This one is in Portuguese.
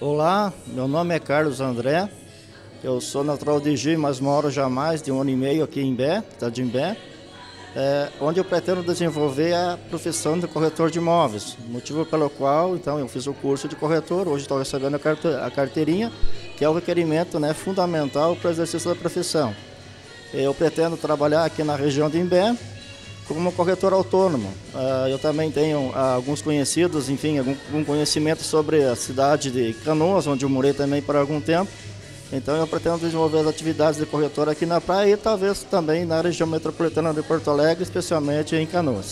Olá, meu nome é Carlos André, eu sou natural de Gi, mas moro já mais de um ano e meio aqui em Bé, cidade de Imbé, é, onde eu pretendo desenvolver a profissão de corretor de imóveis, motivo pelo qual então eu fiz o curso de corretor, hoje estou recebendo a carteirinha, que é o requerimento né, fundamental para o exercício da profissão. Eu pretendo trabalhar aqui na região de Imbé, como corretor autônomo. Uh, eu também tenho uh, alguns conhecidos, enfim, algum, algum, conhecimento sobre a cidade de Canoas, onde eu morei também por algum tempo. Então eu pretendo desenvolver as atividades de corretor aqui na praia e talvez também na região metropolitana de Porto Alegre, especialmente em Canoas.